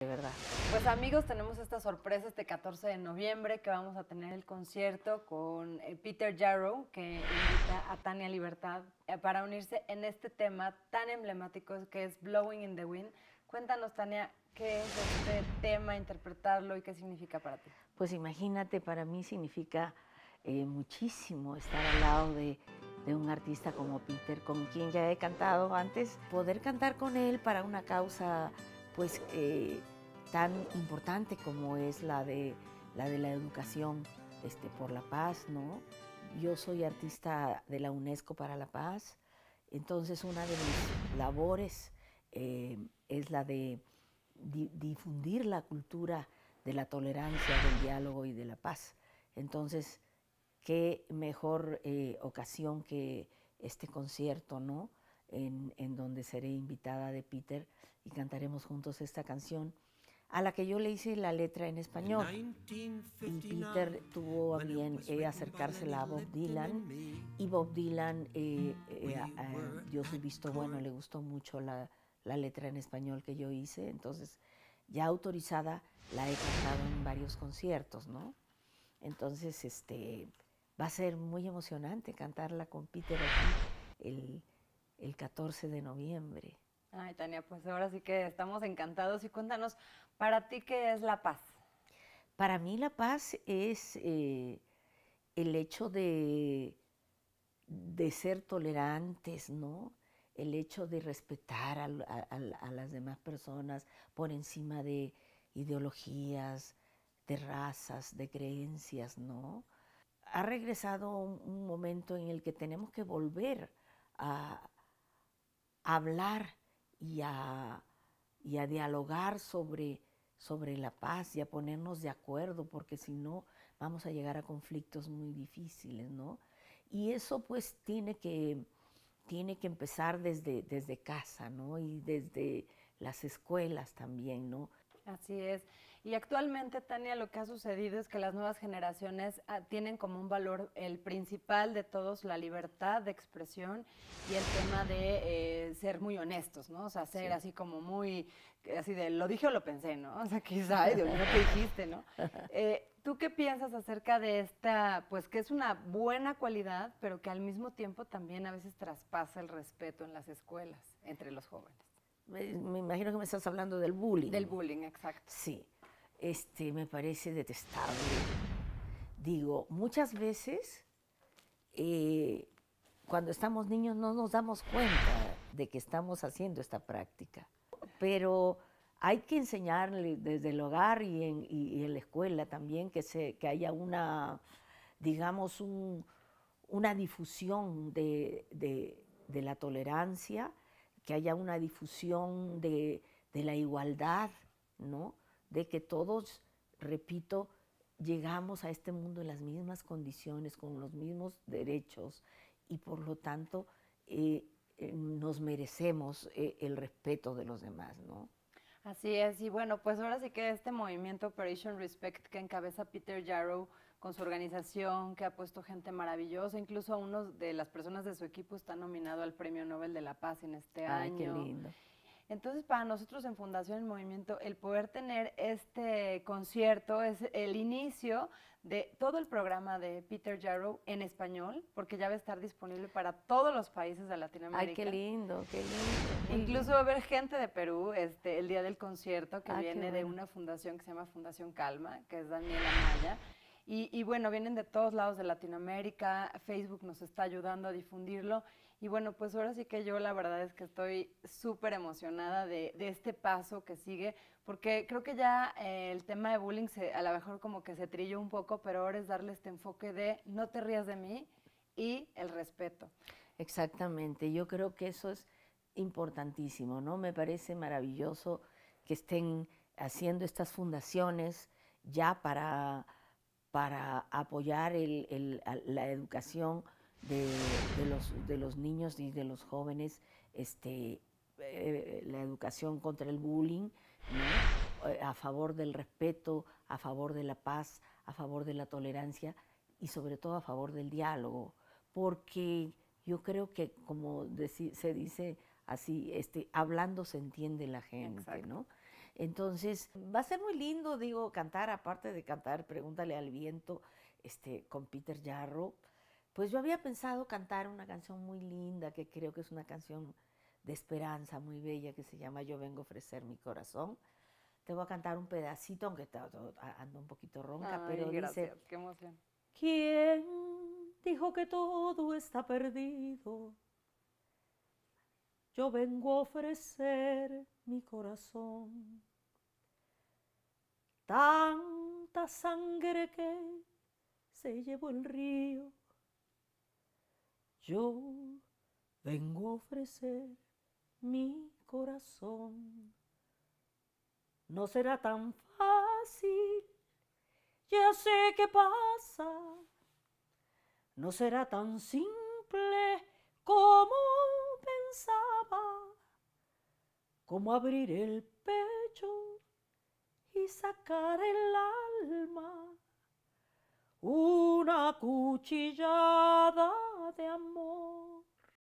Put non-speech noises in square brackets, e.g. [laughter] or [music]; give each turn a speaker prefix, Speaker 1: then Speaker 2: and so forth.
Speaker 1: de verdad.
Speaker 2: Pues amigos, tenemos esta sorpresa este 14 de noviembre que vamos a tener el concierto con eh, Peter Jarrow, que invita a Tania Libertad eh, para unirse en este tema tan emblemático que es Blowing in the Wind. Cuéntanos, Tania, qué es este tema, interpretarlo y qué significa para ti.
Speaker 1: Pues imagínate, para mí significa eh, muchísimo estar al lado de, de un artista como Peter, con quien ya he cantado antes, poder cantar con él para una causa pues eh, tan importante como es la de la, de la educación este, por la paz, ¿no? Yo soy artista de la UNESCO para la paz, entonces una de mis labores eh, es la de difundir la cultura de la tolerancia, del diálogo y de la paz. Entonces, qué mejor eh, ocasión que este concierto, ¿no? En, en donde seré invitada de Peter y cantaremos juntos esta canción a la que yo le hice la letra en español. Y Peter tuvo a bien eh, acercársela a Bob Dylan. y Bob Dylan eh, eh, dio su visto bueno, le gustó mucho la, la, letra en español que yo hice, entonces ya autorizada la he cantado en varios conciertos, ¿no? Entonces, este, va a ser muy emocionante cantarla con Peter aquí el, el 14 de noviembre.
Speaker 2: Ay, Tania, pues ahora sí que estamos encantados y cuéntanos, para ti, ¿qué es la paz?
Speaker 1: Para mí la paz es eh, el hecho de, de ser tolerantes, ¿no? El hecho de respetar a, a, las demás personas por encima de ideologías, de razas, de creencias, ¿no? Ha regresado un, un momento en el que tenemos que volver a, a hablar y a, y a dialogar sobre, sobre la paz y a ponernos de acuerdo, porque si no vamos a llegar a conflictos muy difíciles, ¿no? Y eso pues tiene que, tiene que empezar desde, desde casa, ¿no? Y desde las escuelas también, ¿no?
Speaker 2: Así es. Y actualmente, Tania, lo que ha sucedido es que las nuevas generaciones ah, tienen como un valor el principal de todos la libertad de expresión y el tema de eh, ser muy honestos, ¿no? O sea, ser así como muy, así de lo dije o lo pensé, ¿no? O sea, quizá, Dios mío, ¿qué dijiste, no? [laughs] Eh, ¿Tú qué piensas acerca de esta, pues que es una buena cualidad, pero que al mismo tiempo también a veces traspasa el respeto en las escuelas entre los jóvenes?
Speaker 1: Me, me imagino que me estás hablando del bullying.
Speaker 2: Del bullying, exacto.
Speaker 1: Sí este, me parece detestable. Digo, muchas veces eh, cuando estamos niños no nos damos cuenta de que estamos haciendo esta práctica, pero hay que enseñarle desde el hogar y en, la escuela también que, se, que haya una, digamos, una difusión de, de, la tolerancia, que haya una difusión de, de la igualdad, ¿no? De que todos, repito, llegamos a este mundo en las mismas condiciones, con los mismos derechos y por lo tanto eh, eh, nos merecemos eh, el respeto de los demás, ¿no?
Speaker 2: Así es, y bueno, pues ahora sí que este movimiento Operation Respect que encabeza Peter Jarrow con su organización, que ha puesto gente maravillosa, incluso uno de las personas de su equipo está nominado al Premio Nobel de la Paz en este
Speaker 1: Ay,
Speaker 2: año.
Speaker 1: Qué lindo.
Speaker 2: Entonces, para nosotros en Fundación El Movimiento, el poder tener este concierto es el inicio de todo el programa de Peter Jarrow en español, porque ya va a estar disponible para todos los países de Latinoamérica.
Speaker 1: Ay, qué lindo, qué lindo.
Speaker 2: Incluso va a haber gente de Perú este, el día del concierto que viene de una fundación que se llama Fundación Calma, que es Daniela Maya. Y, y, bueno, vienen de todos lados de Latinoamérica, Facebook nos está ayudando a difundirlo y bueno, pues ahora sí que yo la verdad es que estoy súper emocionada de, este paso que sigue, porque creo que ya eh, el tema de bullying se, a lo mejor como que se trilló un poco, pero ahora es darle este enfoque de no te rías de mí y el respeto.
Speaker 1: Exactamente, yo creo que eso es importantísimo, ¿no? Me parece maravilloso que estén haciendo estas fundaciones ya para, para apoyar la educación de, los, de los niños y de los jóvenes este, eh, la educación contra el bullying, eh, a favor del respeto, a favor de la paz, a favor de la tolerancia y sobre todo a favor del diálogo, porque yo creo que como se dice así, este, hablando se entiende la gente, ¿no? Entonces, va a ser muy lindo, digo, cantar, aparte de cantar, pregúntale al viento, este, con Peter Jarro. Pues yo había pensado cantar una canción muy linda, que creo que es una canción de esperanza muy bella, que se llama Yo vengo a ofrecer mi corazón. Te voy a cantar un pedacito, aunque ando un poquito ronca, pero
Speaker 2: gracias, qué emoción.
Speaker 1: ¿Quién dijo que todo está perdido? Yo vengo a ofrecer mi corazón tanta sangre que se llevó el río. Yo vengo a ofrecer mi corazón. No será tan fácil, ya sé qué pasa. No será tan simple como pensaba, como abrir el pecho y sacar el alma una cuchillada de amor.